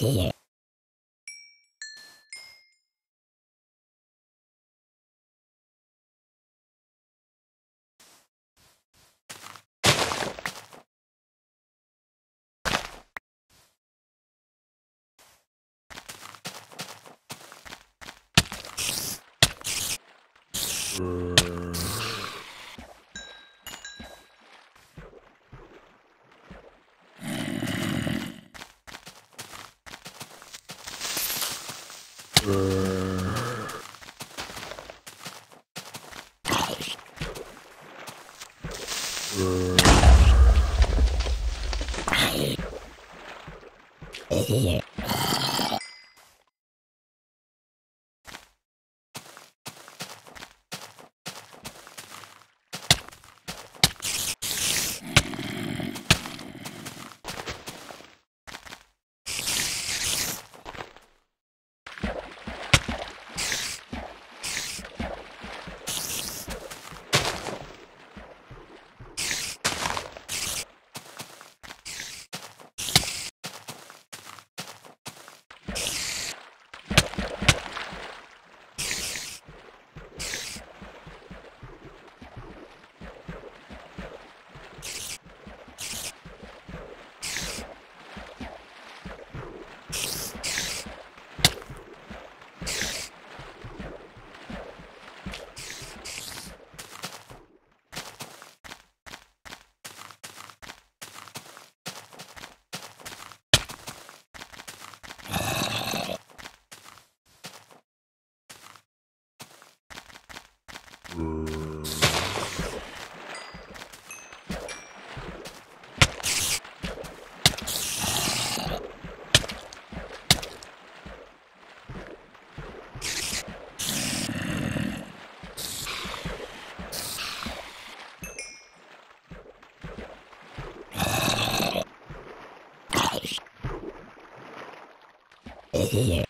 Yeah. Yeah. Here.